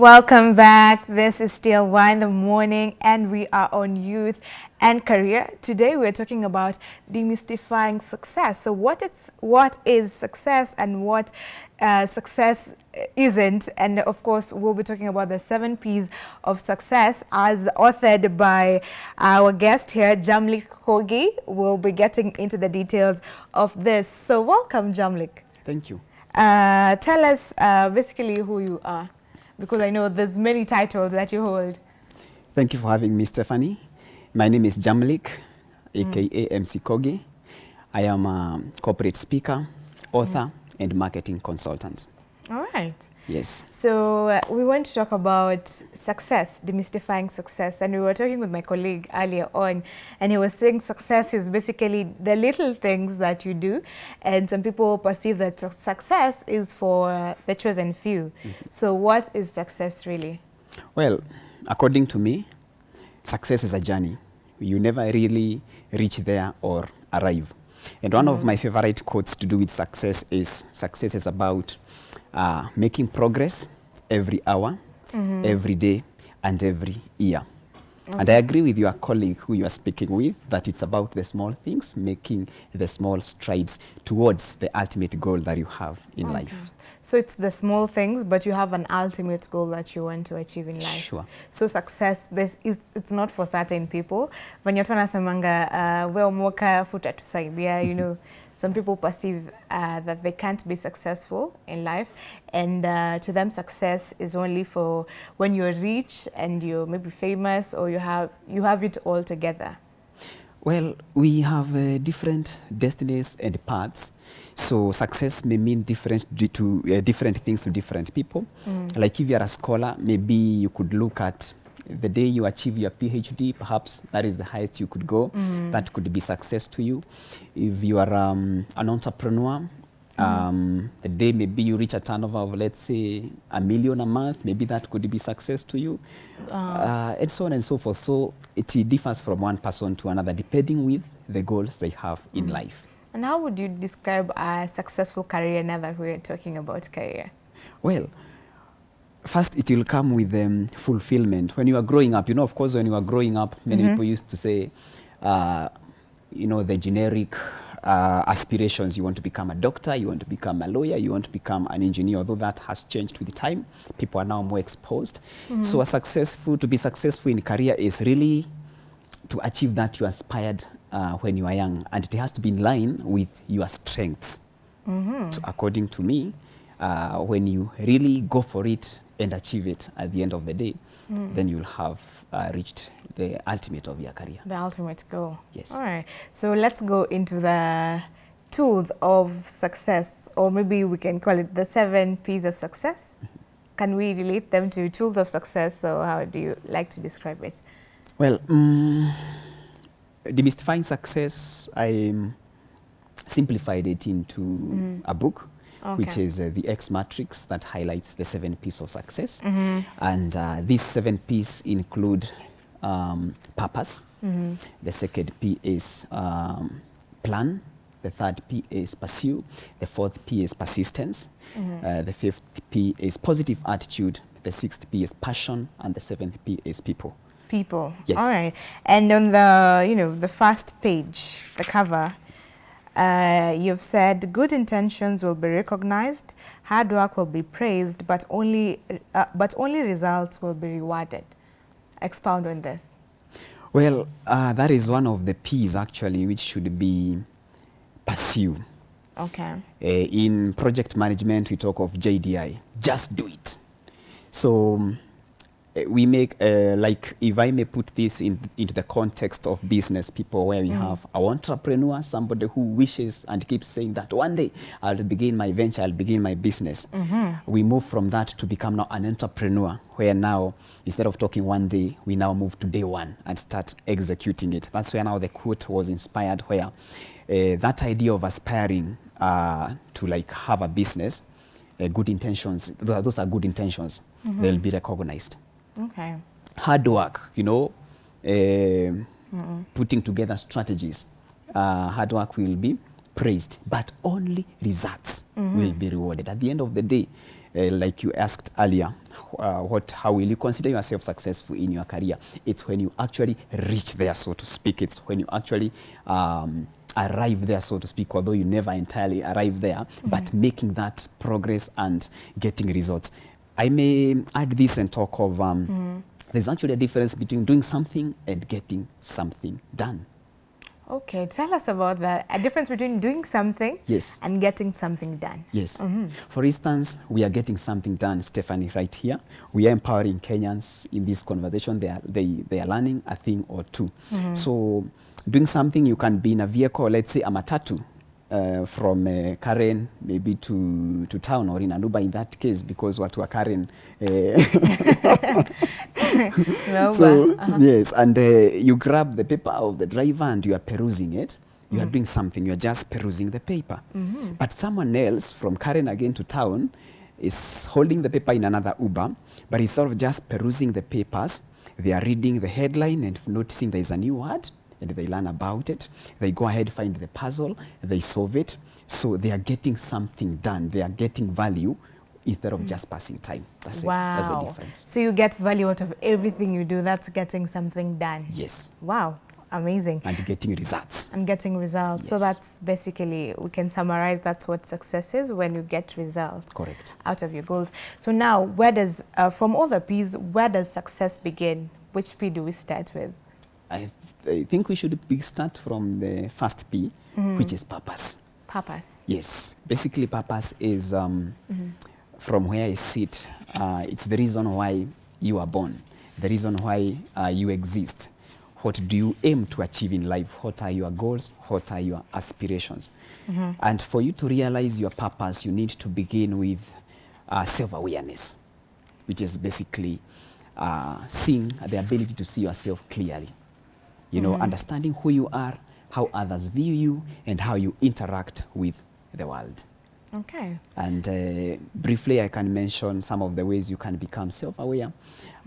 Welcome back. This is still Wine in the Morning, and we are on youth and career. Today, we're talking about demystifying success. So, what it's what is success, and what uh, success isn't, and of course, we'll be talking about the seven P's of success, as authored by our guest here, Jamlik Kogi. We'll be getting into the details of this. So, welcome, Jamlik. Thank you. Uh, tell us uh, basically who you are, because I know there's many titles that you hold. Thank you for having me, Stephanie. My name is Jamlik, aka MC Kogi. I am a corporate speaker, author, and marketing consultant. All right. Yes. So uh, we want to talk about success, demystifying success, and we were talking with my colleague earlier on, and he was saying success is basically the little things that you do, and some people perceive that success is for the chosen few. So what is success really? Well, according to me, success is a journey. You never really reach there or arrive. And one of my favorite quotes to do with success is success is about uh, making progress every hour, every day, and every year. And I agree with your colleague who you are speaking with that it's about the small things, making the small strides towards the ultimate goal that you have in okay. life. So it's the small things, but you have an ultimate goal that you want to achieve in life. Sure. So success is it's not for certain people. Venye watu wanasemanga uh, we mwaka futa tusaidia, you know, some people perceive uh, that they can't be successful in life, and uh, to them success is only for when you're rich and you're maybe famous or you have you have it all together. Well, we have uh, different destinies and paths. So success may mean different to uh, different things to different people. Mm. Like if you're a scholar, maybe you could look at the day you achieve your PhD, perhaps that is the highest you could go. Mm. That could be success to you. If you are um, an entrepreneur, um, the day maybe you reach a turnover of let's say a million a month, maybe that could be success to you, uh, and so on and so forth. So it differs from one person to another depending with the goals they have in life. And how would you describe a successful career now that we are talking about career? Well, first it will come with um, fulfillment. When you are growing up, you know, of course, when you are growing up, many mm -hmm. people used to say, uh, you know, the generic uh, aspirations. You want to become a doctor, you want to become a lawyer, you want to become an engineer. Although that has changed with time, people are now more exposed. mm -hmm. So, a successful to be successful in career is really to achieve that you aspired uh, when you are young, and it has to be in line with your strengths. mm -hmm. So according to me, uh, when you really go for it and achieve it at the end of the day, then you'll have uh, reached the ultimate of your career. The ultimate goal. Yes. All right. So let's go into the tools of success, or maybe we can call it the seven P's of success. Can we relate them to tools of success? So how do you like to describe it? Well, mm, demystifying success, I um, simplified it into a book, which is uh, the X Matrix that highlights the seven P's of success. And uh, these seven P's include um, purpose. The second P is um, plan. The third P is pursue. The fourth P is persistence. Uh, the fifth P is positive attitude. The sixth P is passion. And the seventh P is people. People. Yes. All right. And on the you know the first page, the cover, uh, you've said good intentions will be recognized, hard work will be praised, but only uh, but only results will be rewarded. Expound on this. Well, uh, that is one of the P's actually, which should be pursue. Okay. Uh, in project management, we talk of JDI, just do it. So we make, uh, like, if I may put this in, into the context of business people, where we have an entrepreneur, somebody who wishes and keeps saying that one day I'll begin my venture, I'll begin my business. We move from that to become now an entrepreneur, where now instead of talking one day, we now move to day one and start executing it. That's where now the quote was inspired, where uh, that idea of aspiring uh, to like have a business, good intentions, those are, those are good intentions, they'll be recognized. Okay. Hard work, you know, um putting together strategies, uh, hard work will be praised, but only results will be rewarded. At the end of the day, uh, like you asked earlier, uh, what, how will you consider yourself successful in your career? It's when you actually reach there, so to speak. It's when you actually um, arrive there, so to speak, although you never entirely arrive there, but making that progress and getting results. I may add this and talk of um, there's actually a difference between doing something and getting something done. Okay, tell us about that. A difference between doing something Yes. and getting something done. Yes. For instance, we are getting something done, Stephanie, right here. We are empowering Kenyans in this conversation. They are, they, they are learning a thing or 2 So, doing something, you can be in a vehicle, let's say I'm a matatu. Uh, from uh, Karen maybe to, to town or in an Uber in that case because watu wa Karen uh, so uh-huh. yes and uh, you grab the paper of the driver and you are perusing it. You are doing something. You are just perusing the paper. But someone else from Karen again to town is holding the paper in another Uber but instead of just perusing the papers they are reading the headline and noticing there is a new word and they learn about it they go ahead find the puzzle they solve it so they are getting something done they are getting value instead of just passing time that's, wow. it. that's the difference So you get value out of everything you do. That's getting something done. yes Wow, amazing. and getting results And getting results. So that's basically, we can summarize that's what success is when you get results correct out of your goals. So now, where does, uh, from all the P's, where does success begin? Which P do we start with? I, th- I think we should be start from the first P, which is purpose. Purpose. Yes, basically purpose is um, from where I sit. Uh, it's the reason why you are born, the reason why uh, you exist. What do you aim to achieve in life? What are your goals? What are your aspirations? And for you to realize your purpose, you need to begin with uh, self-awareness, which is basically uh, seeing the ability to see yourself clearly. You know, understanding who you are, how others view you, and how you interact with the world. Okay. And uh, briefly, I can mention some of the ways you can become self-aware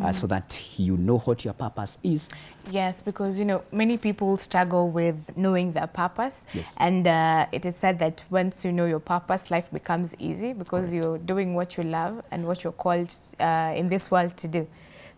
uh, so that you know what your purpose is. Yes, because you know many people struggle with knowing their purpose, Yes. and uh, it is said that once you know your purpose, life becomes easy because Correct. you're doing what you love and what you're called uh, in this world to do.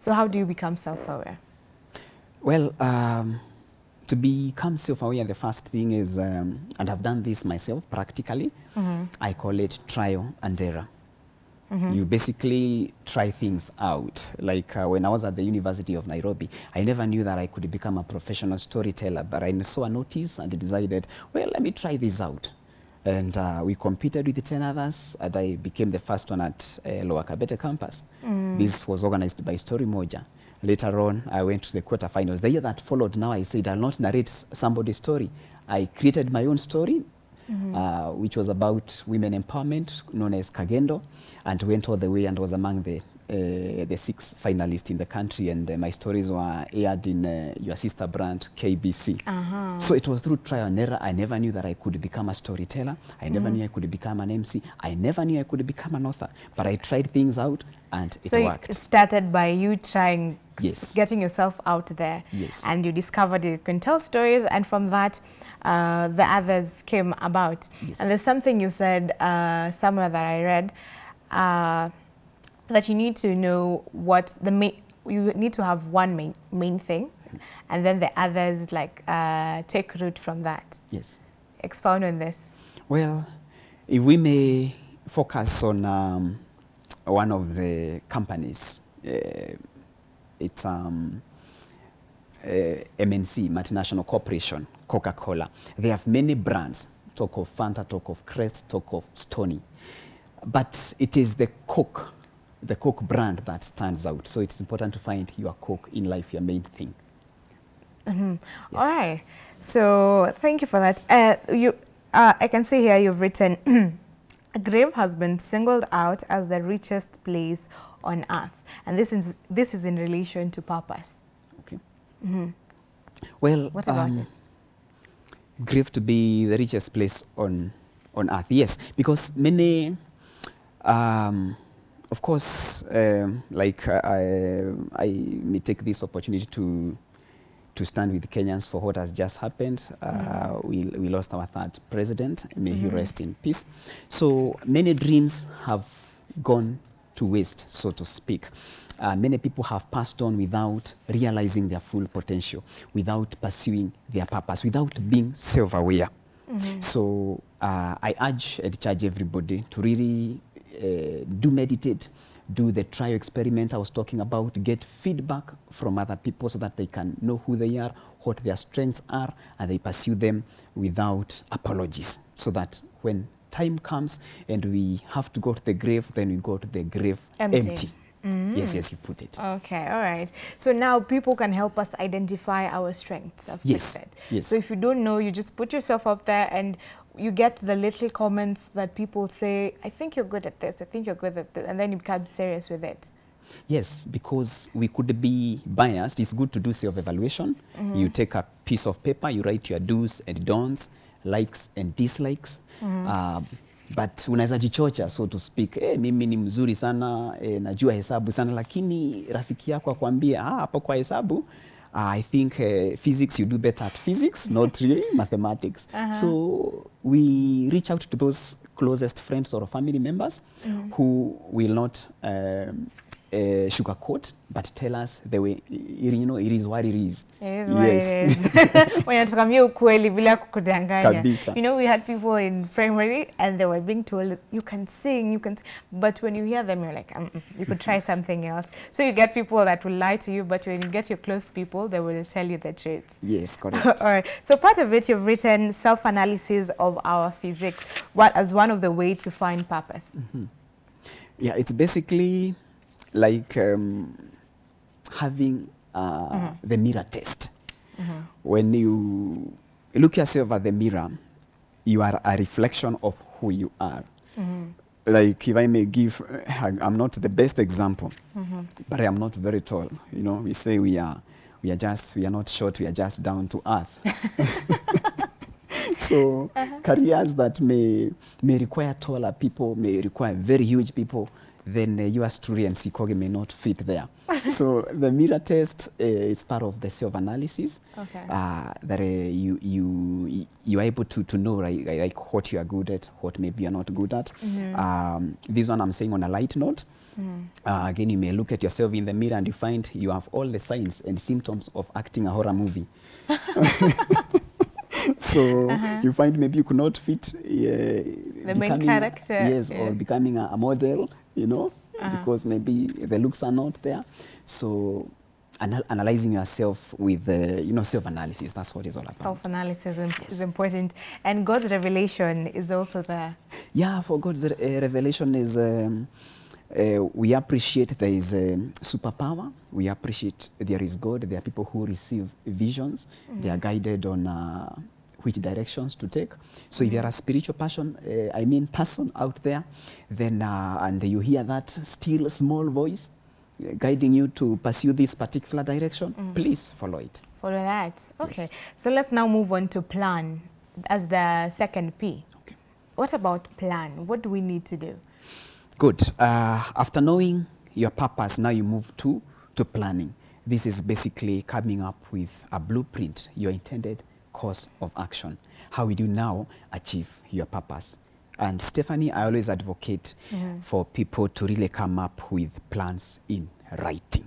So how do you become self-aware? Well, um, to become self-aware, the first thing is, um, and I've done this myself practically, I call it trial and error. You basically try things out. Like uh, when I was at the University of Nairobi, I never knew that I could become a professional storyteller, but I saw a notice and decided, well, let me try this out. And uh, we competed with the 10 others, and I became the first one at uh, Lower Kabete campus. This was organized by Story Moja. Later on, I went to the quarterfinals. The year that followed, now I said, I'll not narrate somebody's story. I created my own story, mm -hmm. uh, which was about women empowerment, known as Kagendo, and went all the way and was among the uh, the six finalists in the country. And uh, my stories were aired in uh, your sister brand, KBC. Uh-huh. So it was through trial and error. I never knew that I could become a storyteller. I never knew I could become an MC. I never knew I could become an author. But I tried things out and it so worked. it started by you trying, Yes. getting yourself out there, Yes. and you discovered you can tell stories, and from that, uh, the others came about. Yes. And there's something you said uh, somewhere that I read uh, that you need to know what the main. You need to have one main main thing, and then the others like uh, take root from that. yes. Expound on this. Well, if we may focus on um, one of the companies, uh, it's um, uh, MNC, Multinational Corporation, Coca-Cola. They have many brands. Talk of Fanta, talk of Krest, talk of Stoney. But it is the Coke, the Coke brand that stands out. So it's important to find your Coke in life, your main thing. Yes. All right. So thank you for that. Uh, you, uh, I can see here you've written, a Grave has been singled out as the richest place on earth, and this is this is in relation to purpose. Okay. Hmm. Well, What about um, it? Grave to be the richest place on on earth. Yes, because many, um, of course, um, like uh, I, I may take this opportunity to to stand with Kenyans for what has just happened. Uh, we, we lost our third president. May he rest in peace. So many dreams have gone to waste, so to speak. Uh, many people have passed on without realizing their full potential, without pursuing their purpose, without being self-aware. So uh, I urge and charge everybody to really uh, do meditate, do the trial experiment I was talking about, get feedback from other people so that they can know who they are, what their strengths are, and they pursue them without apologies. So that when time comes and we have to go to the grave, then we go to the grave Empty. empty. Mm. Yes, yes, you put it. Okay, all right. So now people can help us identify our strengths. I've Yes, yes. So if you don't know, you just put yourself up there and you get the little comments that people say, I think you're good at this, I think you're good at this, and then you become serious with it. Yes, because we could be biased. It's good to do self-evaluation. Mm -hmm. You take a piece of paper, you write your do's and don'ts, likes and dislikes. Mm -hmm. Uh, but unaweza jichocha so to speak eh, mimi ni mzuri sana eh, najua hesabu sana lakini rafiki yako akwambie ah, hapo kwa hesabu I think uh, physics you do better at physics not really mathematics. So we reach out to those closest friends or family members who will not um, uh, sugarcoat but tell us the way you know it is what it is It is what it is. Wanatuambia ukweli bila kukudanganya. Kabisa. You know, we had people in primary and they were being told, you can sing, you can, s-" but when you hear them, you're like, mm -mm, you could try something else. So you get people that will lie to you, but when you get your close people, they will tell you the truth. yes correct All right. So part of it, you've written self-analysis of our physics what, as one of the way to find purpose. Yeah, it's basically like um, having uh, the mirror test. When you look yourself at the mirror, you are a reflection of who you are. Like if I may give, uh, I'm not the best example, but I am not very tall. You know, we say we are, we are just, we are not short, we are just down to earth. so careers that may may require taller people, may require very huge people, then uh, yours truly MC Kogi may not fit there. so the mirror test uh, is part of the self-analysis Okay. uh, that uh, you you you are able to to know right, like, what you are good at, what maybe you are not good at. Um, this one I'm saying on a light note. Uh, again, you may look at yourself in the mirror and you find you have all the signs and symptoms of acting a horror movie. so you find maybe you could not fit uh, the main character, yes yeah. or becoming a, a model you know because maybe the looks are not there. So anal- analyzing yourself with uh, you know self-analysis that's what it's all about. Self-analysis is- is important. And God's revelation is also there. yeah for god's uh, revelation is um, uh, we appreciate there is um, superpower. We appreciate there is god. There are people who receive visions. They are guided on uh, which directions to take so if you're a spiritual person uh, i mean person out there then uh, and you hear that still small voice uh, guiding you to pursue this particular direction please follow it Follow that. Okay. Yes. So let's now move on to plan as the second P. okay What about plan? What do we need to do? Good. Uh, after knowing your purpose, now you move to, to planning. This is basically coming up with a blueprint, your intended course of action. How will you now achieve your purpose? And Stephanie, I always advocate for people to really come up with plans in writing.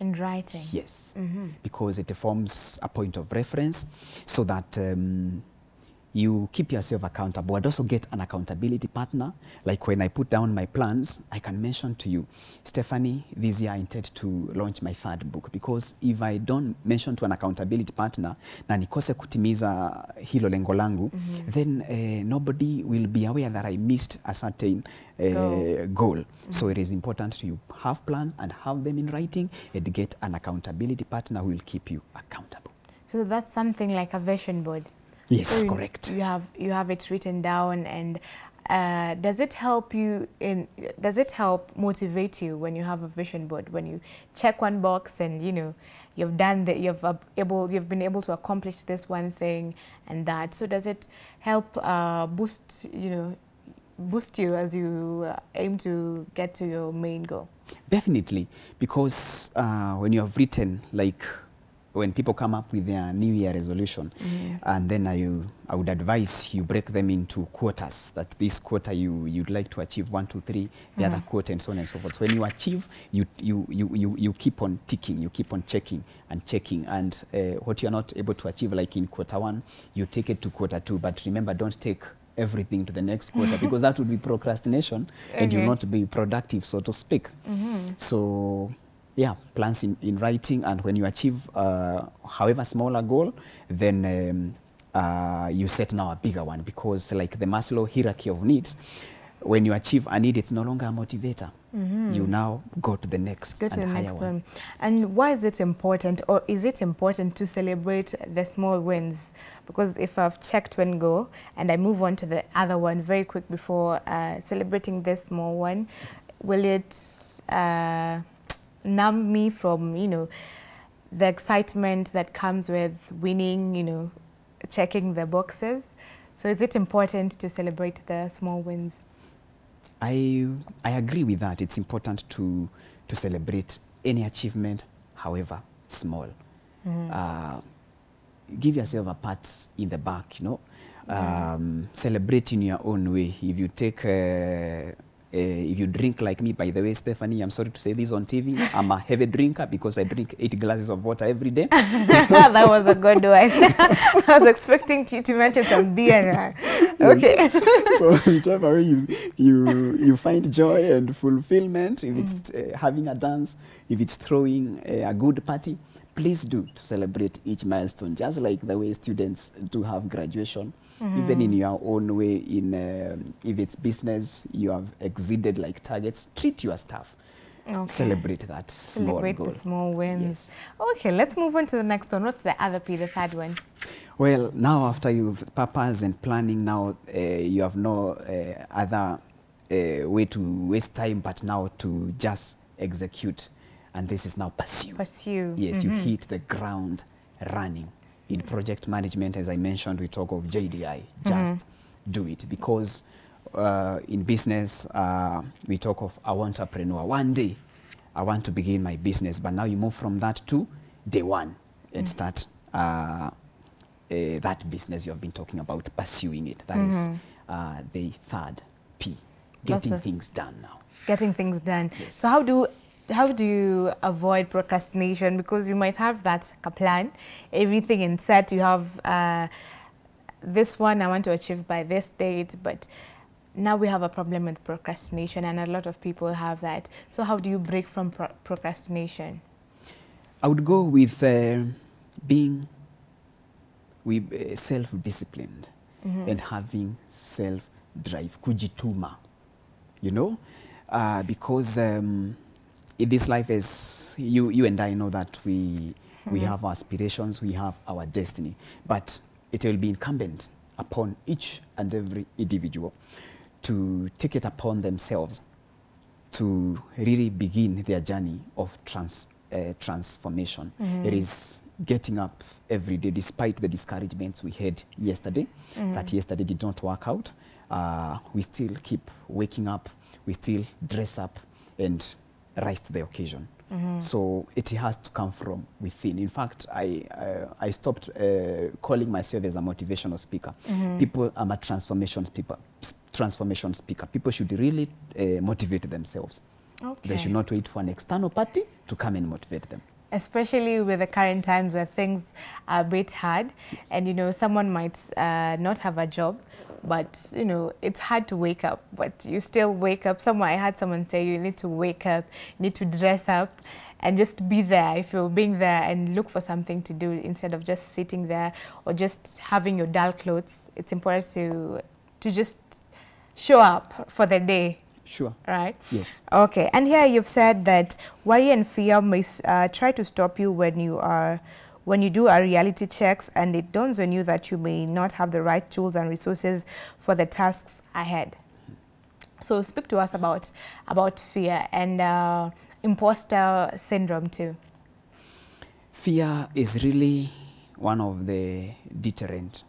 In writing. Yes, because it forms a point of reference so that um, you keep yourself accountable and also get an accountability partner. Like when I put down my plans, I can mention to you, Stephanie, this year I intend to launch my third book. Because if I don't mention to an accountability partner na nikose kutimiza hilo lengo langu, then uh, nobody will be aware that I missed a certain uh, Goal. goal. So it is important to you have plans and have them in writing and get an accountability partner who will keep you accountable. So that's something like a vision board. Yes, So correct. You have you have it written down, and uh, does it help you in? Does it help motivate you when you have a vision board? When you check one box and you know you've done that, you've uh, able you've been able to accomplish this one thing and that. So does it help uh, boost you know boost you as you uh, aim to get to your main goal? Definitely, because uh, when you have written like when people come up with their New Year resolution, and then I, I would advise you break them into quarters. That this quarter you you'd like to achieve one, two, three, the mm. other quarter, and so on and so forth. So when you achieve, you you you you, you keep on ticking, you keep on checking and checking, and uh, what you're not able to achieve, like in quarter one, you take it to quarter two. But remember, don't take everything to the next quarter because that would be procrastination okay. and you'll not be productive, so to speak. mm -hmm. So, yeah, plans in, in writing, and when you achieve, uh, however small a goal, then um, uh, you set now a bigger one because, like the Maslow hierarchy of needs, when you achieve a need, it's no longer a motivator. You now go to the next Go to and the higher next one. one. And why is it important, or is it important to celebrate the small wins? Because if I've checked one goal and I move on to the other one very quick before uh, celebrating this small one, will it uh, numb me from, you know, the excitement that comes with winning, you know, checking the boxes? So is it important to celebrate the small wins? I, I agree with that. It's important to, to celebrate any achievement, however small. Mm. Uh, give yourself a pat in the back, you know. Um, celebrate in your own way. If you take, uh, uh, if you drink like me, by the way, Stephanie, I'm sorry to say this on TV, I'm a heavy drinker because I drink eight glasses of water every day. that was a good one. I was expecting you to mention some beer. Okay. so whichever way you, you you find joy and fulfillment, if it's uh, having a dance, if it's throwing uh, a good party, please do to celebrate each milestone, just like the way students do have graduation. Even in your own way, in um, if it's business, you have exceeded like targets. Treat your staff. Okay. Celebrate that small Celebrate goal. the small wins. Yes. Okay, let's move on to the next one. What's the other P, the third one? Well, now after you've purpose and planning, now uh, you have no uh, other uh, way to waste time, but now to just execute, and this is now pursue. Pursue. Yes, you hit the ground running. In project management, as I mentioned, we talk of JDI. Just do it because uh, in business uh, we talk of I want a entrepreneur. One day, I want to begin my business, but now you move from that to day one and start uh, uh, that business you have been talking about, pursuing it. That is uh, the third P, getting the- things done now. Getting things done. Yes. So how do how do you avoid procrastination? Because you might have that plan, everything in set. You have uh, this one I want to achieve by this date, but now we have a problem with procrastination, and a lot of people have that. So how do you break from pro- procrastination? I would go with uh, being with uh, self-disciplined and having self-drive, kujituma, you know, uh, because um, in this life, as you you and I know that we we have our aspirations, we have our destiny, but it will be incumbent upon each and every individual to take it upon themselves to really begin their journey of trans, uh, transformation. It is getting up every day despite the discouragements we had yesterday, that yesterday did not work out. Uh, we still keep waking up, we still dress up and rise to the occasion. Mm -hmm. So it has to come from within. In fact, I, uh, I stopped uh, calling myself as a motivational speaker. Mm -hmm. People, I'm a transformation speaker. Transformation speaker. People should really uh, motivate themselves. Okay. They should not wait for an external party to come and motivate them. Especially with the current times where things are a bit hard and you know someone might uh, not have a job but you know it's hard to wake up but you still wake up. Someone i had someone say you need to wake up you need to dress up and just be there. If you're being there and look for something to do instead of just sitting there or just having your dull clothes it's important to to just show up for the day Sure. right Yes. Okay, and here you've said that worry and fear may uh, try to stop you when you are when you do a reality checks and it dawns on you that you may not have the right tools and resources for the tasks ahead. So speak to us about about fear and uh, imposter syndrome too. Fear is really one of the deterrent,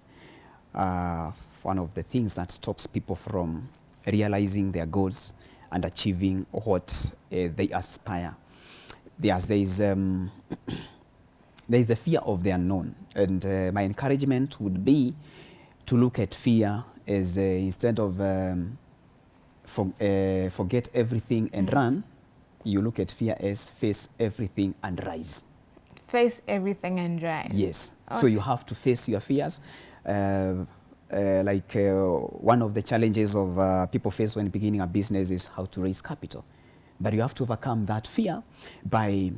uh, one of the things that stops people from realizing their goals and achieving what uh, they aspire. There's, there is, um, there is the fear of the unknown. And uh, my encouragement would be to look at fear as uh, instead of um, for, uh, forget everything and run, you look at fear as face everything and rise. Face everything and rise. Yes. So you have to face your fears. Uh, like uh, one of the challenges of uh, people face when beginning a business is how to raise capital. But you have to overcome that fear by,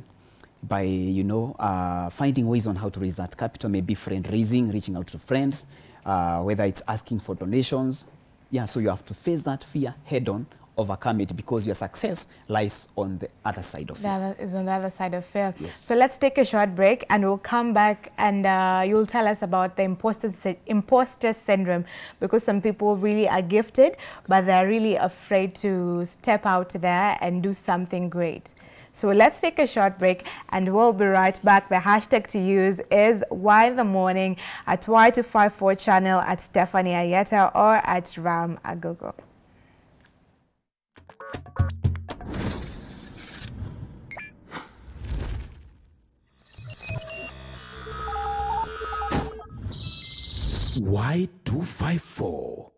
by you know, uh, finding ways on how to raise that capital, maybe friend raising, reaching out to friends, uh, whether it's asking for donations. Yeah, so you have to face that fear head on, overcome it because your success lies on the other side of The it. other on the other side of fear. Yes. So let's take a short break and we'll come back and uh, you'll tell us about the imposter, imposter syndrome because some people really are gifted but they're really afraid to step out there and do something great. So let's take a short break and we'll be right back. The hashtag to use is Y in the Morning at Y254 channel at Stephanie Ayeta or at Ram Agogo. Y254.